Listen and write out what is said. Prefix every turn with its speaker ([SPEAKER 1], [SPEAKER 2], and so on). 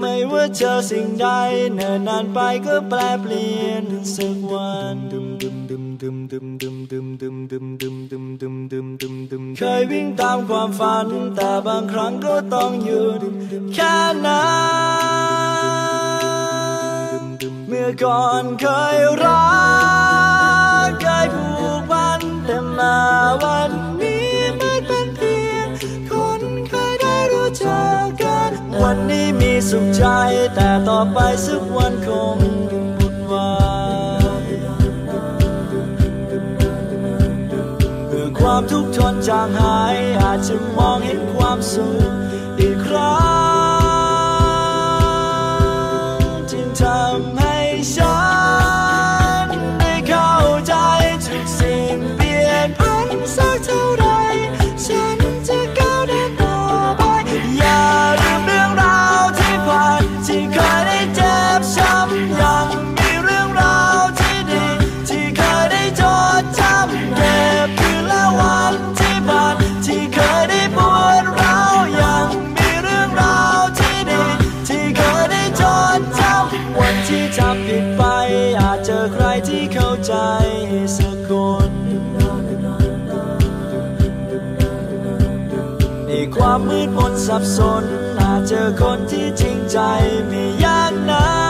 [SPEAKER 1] ไม่ว่าเจอสิ่งใดเนิ่นนานไปก็แปลเปลี่ยนสักวันเคยวิ่งตามความฝัน แต่บางครั้งก็ต้องหยุดแค่นั้นเมื่อก่อนเคยรัก วันนี้มีสุขใจ แต่ต่อไปสักวันคงบุดวายเมื่อความทุกข์ทนจางหาย อาจจะมองเห็นความสุข ใครที่เข้าใจสักคนในความมืดมนสับสนอาจเจอคนที่จริงใจไม่ยากนะ